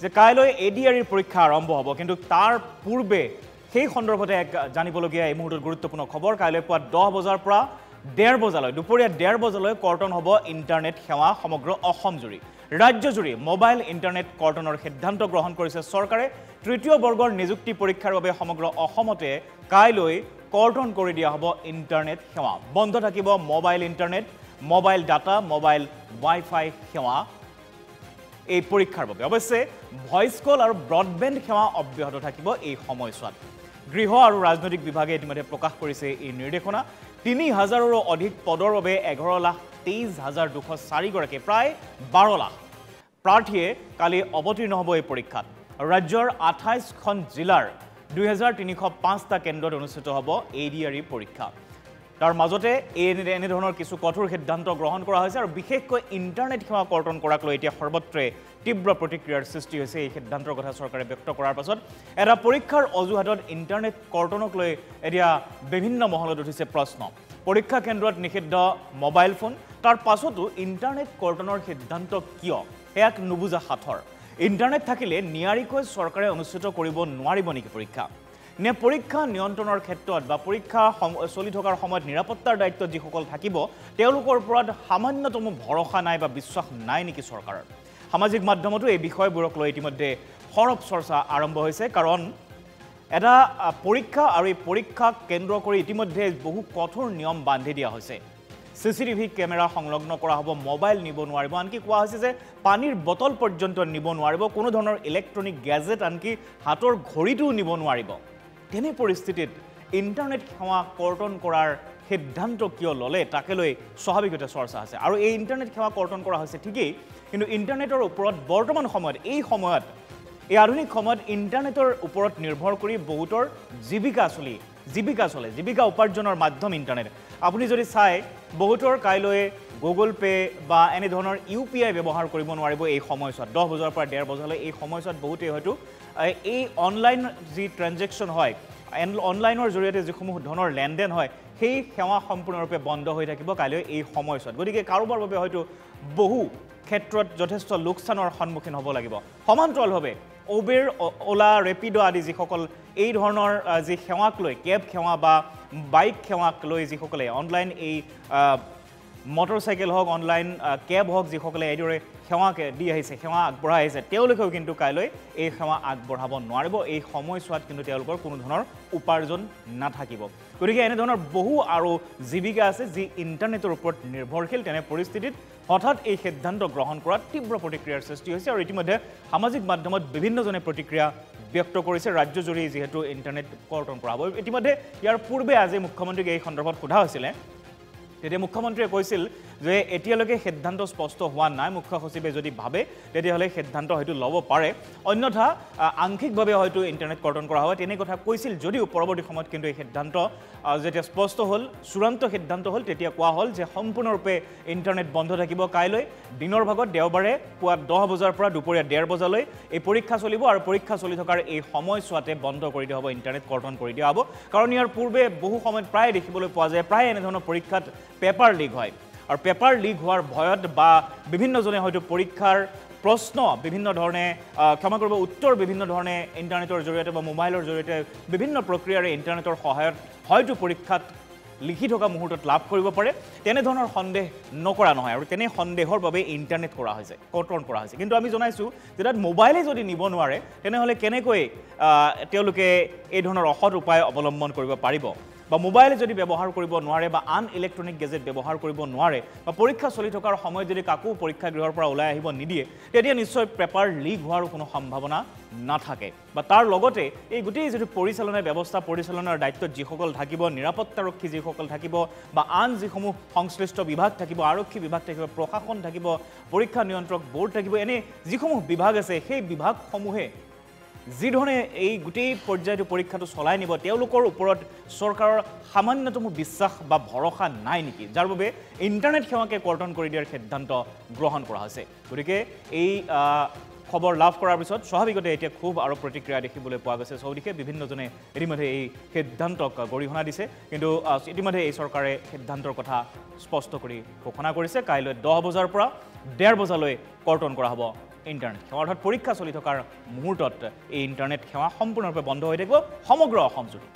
যে কাইলৈ A D R ইৰ পৰীক্ষা আৰম্ভ হ'ব। কিন্তু তাৰ পূৰ্বে সেই সন্দৰ্ভতে এক জানিবলগীয়া এই মুহূৰ্তত গুৰুত্বপূৰ্ণ খবৰ। কাইলৈ পুৱা দহ বজাৰ পৰা ডেৰ বজালৈ দুপৰীয়া ডেৰ বজালৈ কৰ্তন হ'ব ইণ্টাৰনেট সেৱা সমগ্ৰ অসমজুৰি ৰাজ্যজুৰি মোবাইল ইণ্টাৰনেট কৰ্তনৰ সিদ্ধান্ত গ্ৰহণ কৰিছে চৰকাৰে। তৃতীয় বৰ্গৰ নিযুক্তি পৰীক্ষাৰ বাবে সমগ্ৰ অসমতে কাইলৈ কৰ্তন কৰি দিয়া হ'ব ইণ্টাৰনেট সেৱা। বন্ধ থাকিব mobile internet mobile data mobile wifi সেৱা। এই পৰীক্ষাৰ বাবে। অৱশ্যে ভইচ কল আৰু ব্ৰডবেণ্ড সেৱা অব্যাহত থাকিব এই সময়ছোৱাত। গৃহ আৰু ৰাজনৈতিক বিভাগে ইতিমধ্যে প্ৰকাশ কৰিছে এই নিৰ্দেশনা। তিনি হাজাৰৰো অধিক পদৰ বাবে এঘাৰ লাখ তেইছ হাজাৰ দুশ চাৰিগৰাকী প্ৰায় বাৰ লাখ। প্ৰাৰ্থীয়ে কালি অৱতীৰ্ণ হ'ব এই পৰীক্ষাত। ৰাজ্যৰ আঠাইছখন জিলাৰ দুহেজাৰ তিনিশ পাঁচটা কেন্দ্ৰত অনুষ্ঠিত হ'ব এ ডি আৰ ই পৰীক্ষা। তাৰ মাজতে এই এনে এনেধৰণৰ কিছু কঠোৰ সিদ্ধান্ত গ্ৰহণ কৰা হৈছে আৰু বিশেষকৈ ইণ্টাৰনেট সেৱা কৰ্তন কৰাক লৈ এতিয়া সৰ্বত্ৰে তীব্ৰ প্ৰতিক্ৰিয়াৰ সৃষ্টি হৈছে এই সিদ্ধান্তৰ কথা চৰকাৰে ব্যক্ত কৰাৰ পাছত। এটা পৰীক্ষাৰ অজুহাতত ইণ্টাৰনেট কৰ্তনক লৈ এতিয়া বিভিন্ন মহলত উঠিছে প্ৰশ্ন। পৰীক্ষা কেন্দ্ৰত নিষিদ্ধ মোবাইল ফোন তাৰ পাছতো ইণ্টাৰনেট কৰ্তনৰ সিদ্ধান্ত কিয়? সেয়াক নুবুজা সাঁথৰ। ইণ্টাৰনেট থাকিলে নিয়াৰিকৈ চৰকাৰে অনুষ্ঠিত কৰিব নোৱাৰিব নেকি পৰীক্ষা? নে পৰীক্ষা নিয়ন্ত্ৰণৰ ক্ষেত্ৰত বা পৰীক্ষা চলি থকাৰ সময়ত নিৰাপত্তাৰ দায়িত্বত যিসকল থাকিব তেওঁলোকৰ ওপৰত সামান্যতমো ভৰসা নাই বা বিশ্বাস নাই নেকি চৰকাৰৰ? সামাজিক মাধ্যমতো এই বিষয়বোৰক লৈ ইতিমধ্যে সৰব চৰ্চা আৰম্ভ হৈছে কাৰণ এটা পৰীক্ষা আৰু এই পৰীক্ষাক কেন্দ্ৰ কৰি ইতিমধ্যে বহু কঠোৰ নিয়ম বান্ধি দিয়া হৈছে। চি চি টিভি কেমেৰা সংলগ্ন কৰা হ'ব মোবাইল নিব নোৱাৰিব আনকি কোৱা হৈছে যে পানীৰ বটল পৰ্যন্ত নিব নোৱাৰিব কোনো ধৰণৰ ইলেক্ট্ৰনিক গেজেট আনকি হাতৰ ঘড়ীটোও নিব নোৱাৰিব। তেনে পৰিস্থিতিত ইণ্টাৰনেট সেৱা কৰ্তন কৰাৰ সিদ্ধান্ত কিয় ল'লে তাকে লৈ স্বাভাৱিকতে চৰ্চা আছে। আৰু এই ইণ্টাৰনেট সেৱা কৰ্তন কৰা হৈছে ঠিকেই কিন্তু ইণ্টাৰনেটৰ ওপৰত বৰ্তমান সময়ত এই সময়ত এই আধুনিক সময়ত ইণ্টাৰনেটৰ ওপৰত নিৰ্ভৰ কৰি বহুতৰ জীৱিকা চলি জীৱিকা চলে জীৱিকা উপাৰ্জনৰ মাধ্যম ইণ্টাৰনেট আপুনি যদি চাই বহুতৰ কাইলৈ গুগল পে' বা এনেধৰণৰ ইউ পি আই ব্যৱহাৰ কৰিব নোৱাৰিব এই সময়ছোৱাত। দহ বজাৰ পৰা ডেৰ বজালৈ এই সময়ছোৱাত বহুতেই হয়তো এই অনলাইন যি ট্ৰেঞ্জেকশ্যন হয় এন- অনলাইনৰ জৰিয়তে যিসমূহ ধনৰ লেনদেন হয় সেই সেৱা সম্পূৰ্ণৰূপে বন্ধ হৈ থাকিব কাইলৈ এই সময়ছোৱাত। গতিকে কাৰোবাৰ বাবে হয়তো বহু ক্ষেত্ৰত যথেষ্ট লোকচানৰ সন্মুখীন হ'ব লাগিব। সমান্তৰালভাৱে উবেৰ অ'লা ৰেপিড' আদি যিসকল এই ধৰণৰ যি সেৱাক লৈ কেব সেৱা বা বাইক সেৱাক লৈ যিসকলে অনলাইন এই মটৰচাইকেল হওক অনলাইন কেব হওক যিসকলে এইদৰে সেৱাকে দি আহিছে সেৱা আগবঢ়াই আহিছে তেওঁলোকেও কিন্তু কাইলৈ এই সেৱা আগবঢ়াব নোৱাৰিব। এই সময়ছোৱাত কিন্তু তেওঁলোকৰ কোনো ধৰণৰ উপাৰ্জন নাথাকিব। গতিকে এনেধৰণৰ বহু আৰু জীৱিকা আছে যি ইণ্টাৰনেটৰ ওপৰত নিৰ্ভৰশীল। তেনে পৰিস্থিতিত হঠাৎ এই সিদ্ধান্ত গ্ৰহণ কৰাত তীব্ৰ প্ৰতিক্ৰিয়াৰ সৃষ্টি হৈছে আৰু ইতিমধ্যে সামাজিক মাধ্যমত বিভিন্নজনে প্ৰতিক্ৰিয়া ব্যক্ত কৰিছে। ৰাজ্যজুৰি যিহেতু ইণ্টাৰনেট কৰ্তন কৰা হ'ব ইতিমধ্যে ইয়াৰ পূৰ্বে আজি মুখ্যমন্ত্ৰীক এই সন্দৰ্ভত সোধা হৈছিলে তেতিয়া মুখ্যমন্ত্ৰীয়ে কৈছিল যে এতিয়ালৈকে সিদ্ধান্ত স্পষ্ট হোৱা নাই মুখ্য সচিবে যদি ভাবে তেতিয়াহ'লে সিদ্ধান্ত হয়তো ল'ব পাৰে। অন্যথা আংশিকভাৱে হয়তো ইণ্টাৰনেট কৰ্তন কৰা হ'ব তেনে কথা কৈছিল যদিও পৰৱৰ্তী সময়ত কিন্তু এই সিদ্ধান্ত যেতিয়া স্পষ্ট হ'ল চূড়ান্ত সিদ্ধান্ত হ'ল তেতিয়া কোৱা হ'ল যে সম্পূৰ্ণৰূপে ইণ্টাৰনেট বন্ধ থাকিব কাইলৈ। দিনৰ ভাগত দেওবাৰে পুৱা দহ বজাৰ পৰা দুপৰীয়া ডেৰ বজালৈ এই পৰীক্ষা চলিব আৰু পৰীক্ষা চলি থকাৰ এই সময়ছোৱাতে বন্ধ কৰি দিয়া হ'ব ইণ্টাৰনেট কৰ্তন কৰি দিয়া হ'ব। কাৰণ ইয়াৰ পূৰ্বে বহু সময়ত প্ৰায় দেখিবলৈ পোৱা যায় প্ৰায় এনেধৰণৰ পৰীক্ষাত পেপাৰ লিক হয়। আৰু পেপাৰ লিক হোৱাৰ ভয়ত বা বিভিন্নজনে হয়তো পৰীক্ষাৰ প্ৰশ্ন বিভিন্ন ধৰণে ক্ষমা কৰিব উত্তৰ বিভিন্ন ধৰণে ইণ্টাৰনেটৰ জৰিয়তে বা মোবাইলৰ জৰিয়তে বিভিন্ন প্ৰক্ৰিয়াৰে ইণ্টাৰনেটৰ সহায়ত হয়তো পৰীক্ষাত লিখি থকা মুহূৰ্তত লাভ কৰিব পাৰে। তেনেধৰণৰ সন্দেহ নকৰা নহয় আৰু তেনে সন্দেহৰ বাবে ইণ্টাৰনেট কৰা হৈছে কৰ্তন কৰা হৈছে। কিন্তু আমি জনাইছোঁ যে তাত মোবাইলে যদি নিব নোৱাৰে তেনেহ'লে কেনেকৈ তেওঁলোকে এই ধৰণৰ অসৎ উপায় অৱলম্বন কৰিব পাৰিব? বা মোবাইল যদি ব্যৱহাৰ কৰিব নোৱাৰে বা আন ইলেক্ট্ৰনিক গেজেট ব্যৱহাৰ কৰিব নোৱাৰে বা পৰীক্ষা চলি থকাৰ সময়ত যদি কাকো পৰীক্ষাগৃহৰ পৰা ওলাই আহিব নিদিয়ে তেতিয়া নিশ্চয় পেপাৰ লিক হোৱাৰো কোনো সম্ভাৱনা নাথাকে। বা তাৰ লগতে এই গোটেই যিটো পৰিচালনা ব্যৱস্থা পৰিচালনাৰ দায়িত্বত যিসকল থাকিব নিৰাপত্তাৰক্ষী যিসকল থাকিব বা আন যিসমূহ সংশ্লিষ্ট বিভাগ থাকিব আৰক্ষী বিভাগ থাকিব প্ৰশাসন থাকিব পৰীক্ষা নিয়ন্ত্ৰক বৰ্ড থাকিব এনে যিসমূহ বিভাগ আছে সেই বিভাগসমূহে যিধৰণে এই গোটেই পৰ্যায়টো পৰীক্ষাটো চলাই নিব তেওঁলোকৰ ওপৰত চৰকাৰৰ সামান্যতমো বিশ্বাস বা ভৰসা নাই নেকি? যাৰ বাবে ইণ্টাৰনেট সেৱাকে কৰ্তন কৰি দিয়াৰ সিদ্ধান্ত গ্ৰহণ কৰা হৈছে। গতিকে এই খবৰ লাভ কৰাৰ পিছত স্বাভাৱিকতে এতিয়া ক্ষোভ আৰু প্ৰতিক্ৰিয়া দেখিবলৈ পোৱা গৈছে। চৌদিশে বিভিন্নজনে ইতিমধ্যে এই সিদ্ধান্তক গৰিহণা দিছে। কিন্তু ইতিমধ্যে এই চৰকাৰে সিদ্ধান্তৰ কথা স্পষ্ট কৰি ঘোষণা কৰিছে। কাইলৈ দহ বজাৰ পৰা ডেৰ বজালৈ কৰ্তন কৰা হ'ব। ইণ্টাৰনেট সেৱা অৰ্থাৎ পৰীক্ষা চলি থকাৰ মুহূৰ্তত এই ইণ্টাৰনেট সেৱা সম্পূৰ্ণৰূপে বন্ধ হৈ থাকিব। সমগ্ৰ অসমজুৰি